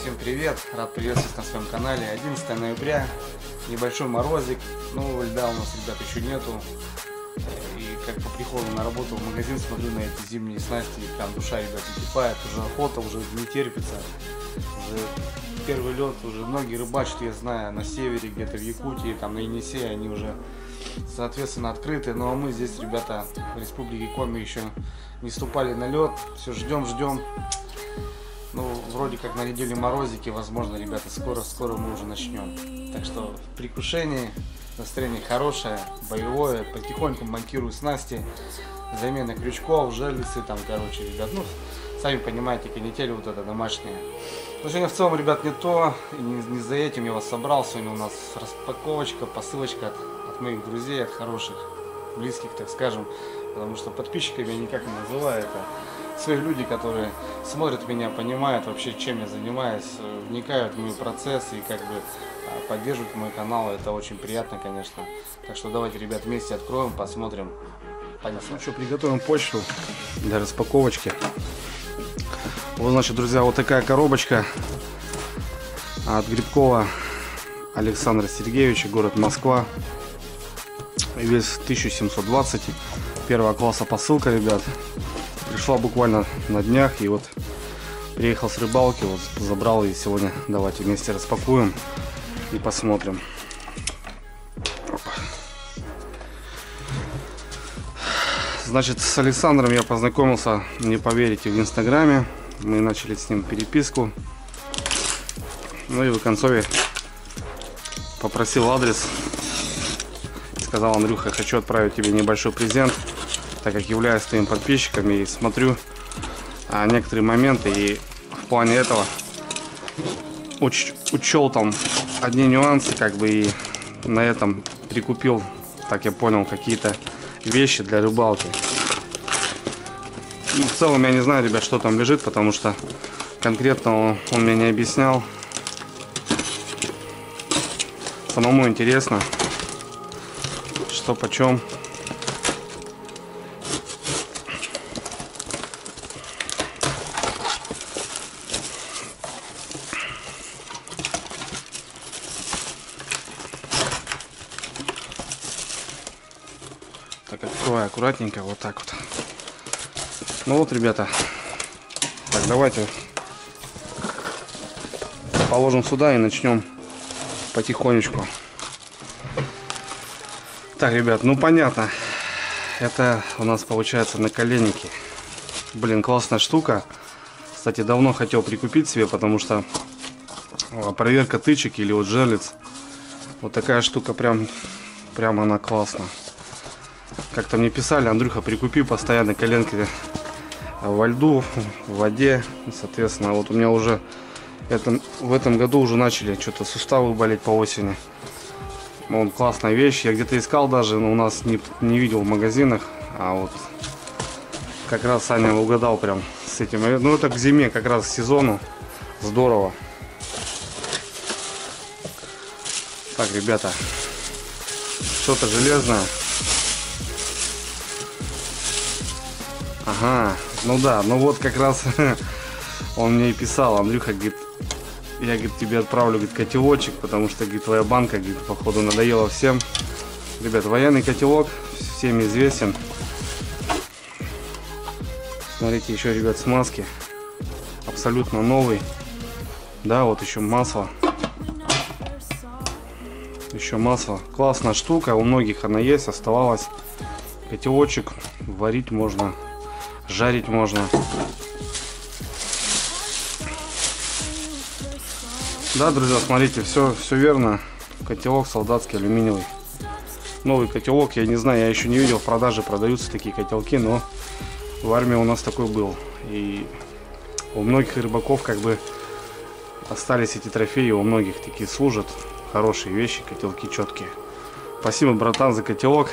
Всем привет! Рад приветствовать на своем канале. 11 ноября, небольшой морозик, нового льда у нас, ребят, еще нету. И как по приходу на работу в магазин смотрю на эти зимние снасти, и прям душа, ребят, закипает, уже охота, уже не терпится. Уже первый лед, уже многие рыбачат, я знаю, на севере, где-то в Якутии, там на Енисее, они уже соответственно открыты. Ну а мы здесь, ребята, в республике Коми еще не ступали на лед. Все ждем, ждем. Ну, вроде как на неделе морозики, возможно, ребята, скоро-скоро мы уже начнем. Так что в предвкушении, настроение хорошее, боевое, потихоньку монтирую снасти, замена крючков, жерлицы там, короче, ребят, ну, сами понимаете, канители вот это домашние. Но сегодня в целом, ребят, не то, не, не за этим я вас собрал, сегодня у нас распаковочка, посылочка от, от моих друзей, от хороших, близких, так скажем, потому что подписчиками я никак не называю это свои люди, которые смотрят меня, понимают вообще, чем я занимаюсь, э, вникают в мой процесс и как бы а, поддерживают мой канал. Это очень приятно, конечно. Так что давайте, ребят, вместе откроем, посмотрим. Понятно. Ну что, приготовим почту для распаковочки. Вот, значит, друзья, вот такая коробочка от Грибкова Александра Сергеевича, город Москва. Вес 1720. Первого класса посылка, ребят пришла буквально на днях и вот приехал с рыбалки, вот забрал и сегодня давайте вместе распакуем и посмотрим. Значит, с Александром я познакомился, не поверите, в Инстаграме. Мы начали с ним переписку. Ну и в концове попросил адрес. Сказал, Андрюха, хочу отправить тебе небольшой презент так как являюсь твоим подписчиком и смотрю а, некоторые моменты и в плане этого уч учел там одни нюансы как бы и на этом прикупил так я понял какие-то вещи для рыбалки. Ну, в целом я не знаю ребят что там лежит потому что конкретно он, он мне не объяснял. Самому интересно что почем Открываю аккуратненько, вот так вот. Ну вот, ребята. Так, давайте положим сюда и начнем потихонечку. Так, ребят, ну понятно. Это у нас получается наколенники. Блин, классная штука. Кстати, давно хотел прикупить себе, потому что а, проверка тычек или вот жерлиц. Вот такая штука прям, прям она классная. Как-то мне писали, Андрюха, прикупи постоянно коленки во льду, в воде. Соответственно, вот у меня уже это, в этом году уже начали что-то суставы болеть по осени. Он классная вещь. Я где-то искал даже, но у нас не, не видел в магазинах. А вот как раз Саня угадал прям с этим. Ну это к зиме, как раз к сезону. Здорово. Так, ребята, что-то железное. Ага, ну да, ну вот как раз он мне и писал, Андрюха, говорит, я, говорит, тебе отправлю, говорит, котелочек, потому что, говорит, твоя банка, говорит, походу надоела всем. Ребят, военный котелок, всем известен. Смотрите, еще, ребят, смазки. Абсолютно новый. Да, вот еще масло. Еще масло. Классная штука, у многих она есть, оставалась. Котелочек, варить можно жарить можно. Да, друзья, смотрите, все, все верно. Котелок солдатский, алюминиевый. Новый котелок, я не знаю, я еще не видел в продаже, продаются такие котелки, но в армии у нас такой был. И у многих рыбаков как бы остались эти трофеи, у многих такие служат. Хорошие вещи, котелки четкие. Спасибо, братан, за котелок.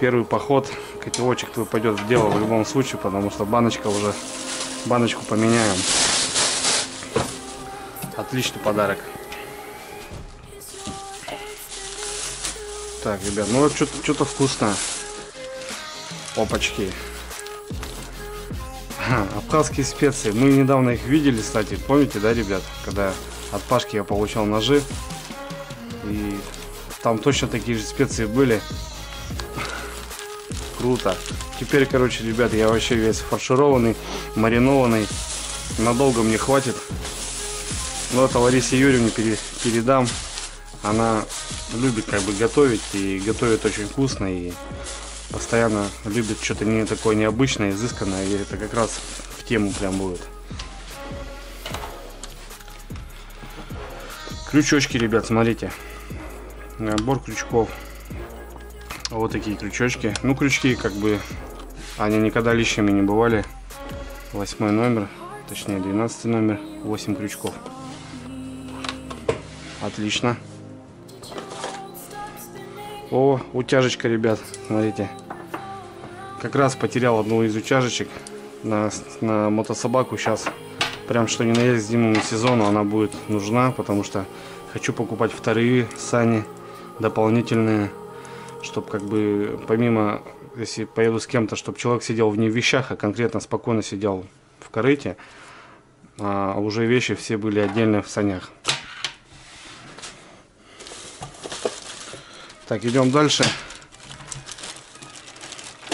Первый поход котелочек твой пойдет в дело в любом случае, потому что баночка уже, баночку поменяем. Отличный подарок. Так, ребят, ну что-то что вкусно. Опачки. Абхазские специи. Мы недавно их видели, кстати. Помните, да, ребят? Когда от Пашки я получал ножи. И там точно такие же специи были. Круто. Теперь, короче, ребят, я вообще весь фаршированный, маринованный. Надолго мне хватит. Но это Ларисе Юрьевне передам. Она любит как бы готовить и готовит очень вкусно и постоянно любит что-то не такое необычное, изысканное, и это как раз в тему прям будет. Крючочки, ребят, смотрите. Набор крючков. Вот такие крючочки. Ну, крючки, как бы, они никогда лишними не бывали. Восьмой номер, точнее, двенадцатый номер, 8 крючков. Отлично. О, утяжечка, ребят, смотрите как раз потерял одну из утяжечек на, на мотособаку. Сейчас прям что ни на есть зимнему сезону она будет нужна, потому что хочу покупать вторые сани дополнительные, чтобы как бы помимо, если поеду с кем-то, чтобы человек сидел в вещах, а конкретно спокойно сидел в корыте, а уже вещи все были отдельно в санях. Так, идем дальше.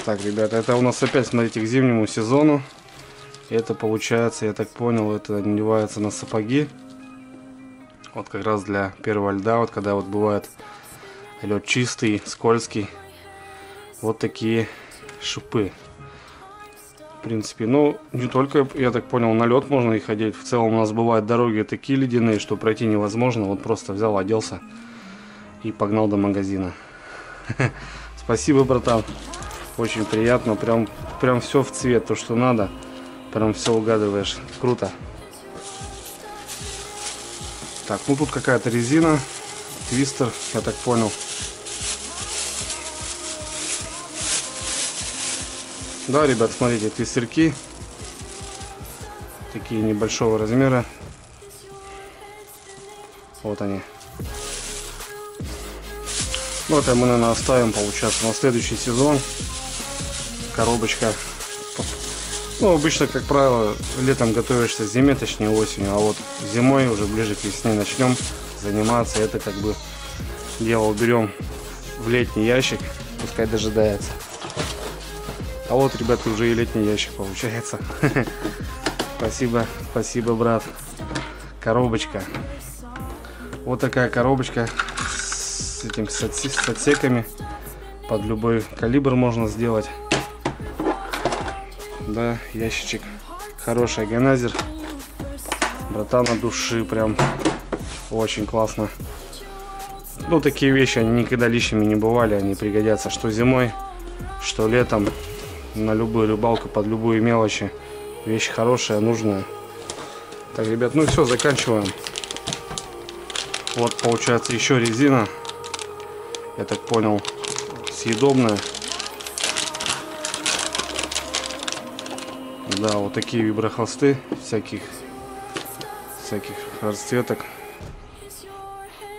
Так, ребята, это у нас опять, смотрите, к зимнему сезону. Это получается, я так понял, это надевается на сапоги. Вот как раз для первого льда, вот когда вот бывает лед чистый, скользкий. Вот такие шипы. В принципе, ну, не только, я так понял, на лед можно их одеть. В целом у нас бывают дороги такие ледяные, что пройти невозможно. Вот просто взял, оделся и погнал до магазина. Спасибо, братан. Очень приятно, прям, прям все в цвет, то что надо. Прям все угадываешь. Круто. Так, ну тут какая-то резина. Твистер, я так понял. Да, ребят, смотрите, твистерки. Такие небольшого размера. Вот они. Ну, это мы, наверное, оставим, получается, на следующий сезон коробочка. Ну, обычно, как правило, летом готовишься к зиме, точнее осенью, а вот зимой, уже ближе к весне начнем заниматься. Это как бы дело уберем в летний ящик, пускай дожидается. А вот, ребята, уже и летний ящик получается. Спасибо, спасибо, брат. Коробочка. Вот такая коробочка с этим с отсеками. Под любой калибр можно сделать да, ящичек. Хороший агонайзер. Братан от души, прям очень классно. Ну, такие вещи, они никогда лишними не бывали, они пригодятся что зимой, что летом, на любую рыбалку, под любые мелочи. Вещь хорошая, нужная. Так, ребят, ну все, заканчиваем. Вот, получается, еще резина. Я так понял, съедобная. Да, вот такие виброхолсты всяких всяких расцветок.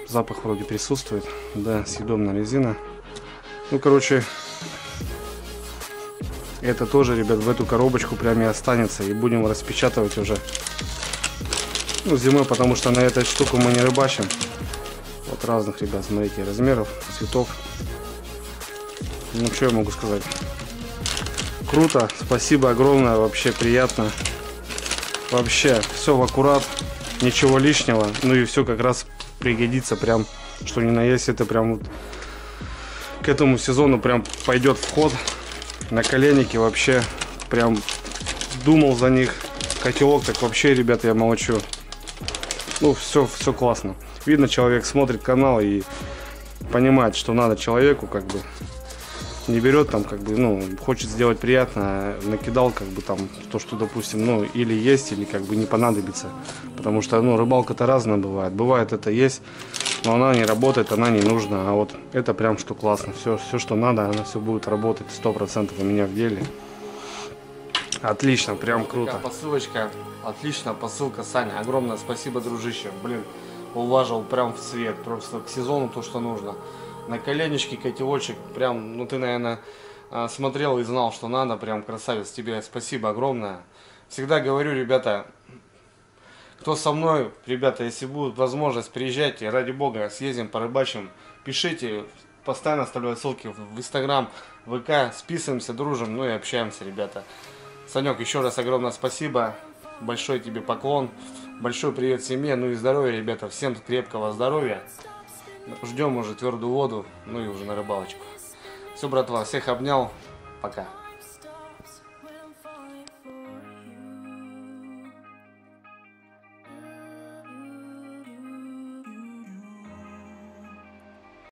Запах вроде присутствует. Да, съедобная резина. Ну, короче, это тоже, ребят, в эту коробочку прям и останется. И будем распечатывать уже ну, зимой, потому что на этой штуку мы не рыбачим. Вот разных, ребят, смотрите, размеров, цветов. Ну, что я могу сказать? Круто, спасибо огромное, вообще приятно. Вообще, все в аккурат, ничего лишнего. Ну и все как раз пригодится прям, что ни на есть, это прям вот к этому сезону прям пойдет в На коленнике вообще прям думал за них. Котелок так вообще, ребята, я молчу. Ну, все, все классно. Видно, человек смотрит канал и понимает, что надо человеку, как бы не берет там, как бы, ну, хочет сделать приятно, а накидал, как бы, там, то, что, допустим, ну, или есть, или, как бы, не понадобится. Потому что, ну, рыбалка-то разная бывает. Бывает это есть, но она не работает, она не нужна. А вот это прям что классно. Все, все что надо, она все будет работать сто процентов у меня в деле. Отлично, прям круто. Такая посылочка, отлично, посылка, Саня. Огромное спасибо, дружище. Блин, уважил прям в цвет, просто к сезону то, что нужно на коленечке котелочек. Прям, ну ты, наверное, а, смотрел и знал, что надо. Прям красавец, тебе спасибо огромное. Всегда говорю, ребята, кто со мной, ребята, если будет возможность, приезжайте, ради бога, съездим, порыбачим, пишите, постоянно оставляю ссылки в Инстаграм, ВК, списываемся, дружим, ну и общаемся, ребята. Санек, еще раз огромное спасибо, большой тебе поклон, большой привет семье, ну и здоровья, ребята, всем крепкого здоровья. Ждем уже твердую воду, ну и уже на рыбалочку. Все, братва, всех обнял, пока.